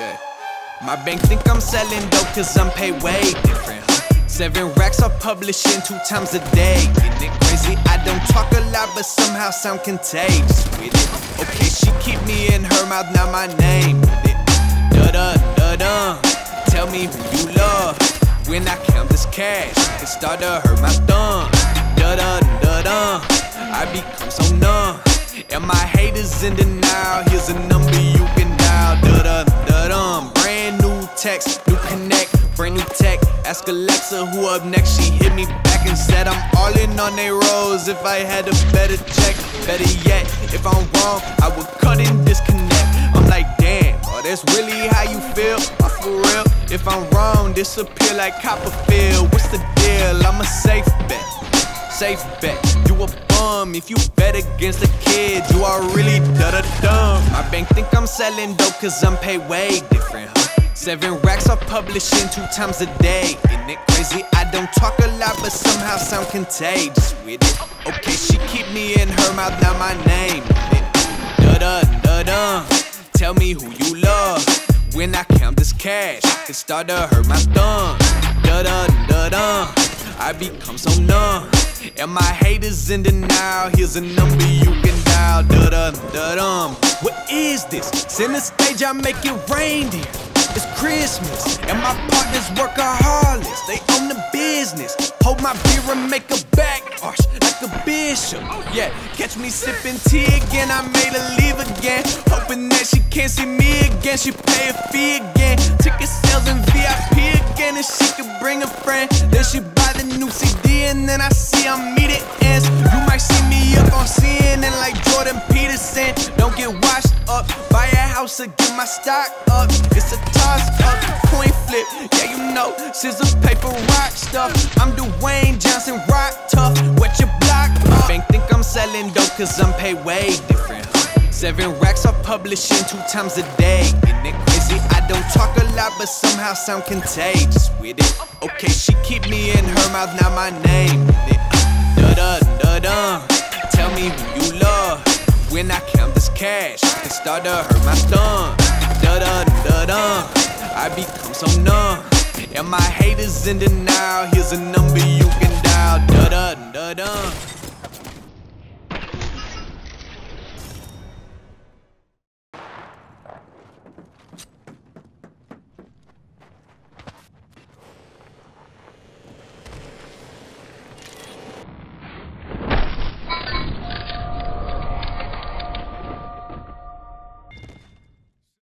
Yeah. My bank think I'm selling dope cause I'm paid way different. Seven racks are publishing two times a day. Isn't it crazy? I don't talk a lot, but somehow sound contagious with it. Okay, she keep me in her mouth, not my name. Da da da da. Tell me who you love. When I count this cash, it start to hurt my thumb. Da da da da. I become so numb. And my haters in denial. Ask Alexa who up next. She hit me back and said I'm all in on they rolls. If I had a better check, better yet, if I'm wrong, I would cut and disconnect. I'm like, damn, oh, that's really how you feel? Oh, for real? If I'm wrong, disappear like Copperfield. What's the deal? I'm a safe bet. Safe bet. You a bum if you bet against the kid. You are really da da dumb. My bank think I'm selling dope cause I'm paid way different. Seven racks are publishing two times a day. Isn't it crazy? I don't talk a lot, but somehow sound contagious with it. Okay, she keep me in her mouth, not my name. Da da da da. Tell me who you love. When I count this cash, it start to hurt my thumb. Da da da da. I become so numb. And my haters in denial. Here's a number you can dial. Da da da dum. What is this? Center stage, I make it rain. Dear. It's Christmas, and my partners work workaholics. They own the business. Hold my beer and make a back arch like a bishop. Yeah, catch me sipping tea again. I made her leave again. Hoping that she can't see me again. She pay a fee again. Ticket sales and VIP again. And she could bring a friend. Then she buy the new CD, and then I see I'm meeting ends. You might see me up on CNN like Jordan Peterson. House to get my stock up. It's a toss up, coin flip. Yeah, you know, scissor paper rock stuff. I'm Dwayne Johnson, rock tough. Wet your block up. Bank think I'm selling dope cause I'm paid way different. Seven racks are publishing two times a day. Isn't it crazy? I don't talk a lot, but somehow sound contagious with it. Okay, she keep me in her mouth, not my name. Da da da da. Tell me who you love. When I count this cash, it start to hurt my stomach. Da da da da. I become so numb. And my haters in denial. Here's a number you can dial. Da.